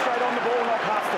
straight on the ball, not past.